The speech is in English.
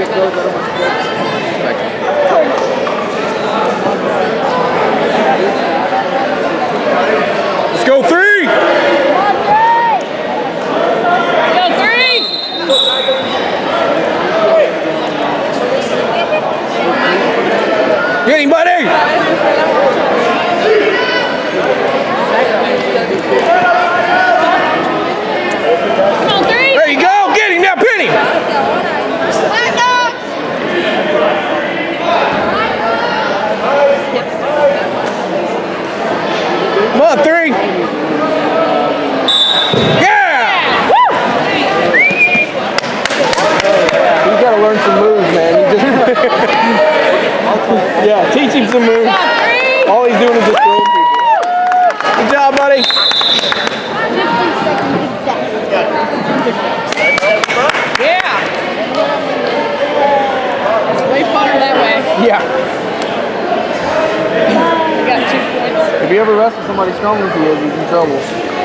Let's go three. Go three! Buddy. Come on, three! There you go. Get him now. Pin him. Come on, three. Yeah. He's got to learn some moves, man. He just yeah, teach him some moves. All he's doing is just throwing people. Good job, buddy. Yeah! Way funner that way. Yeah. If you ever wrestle somebody strong as he is, he's in trouble.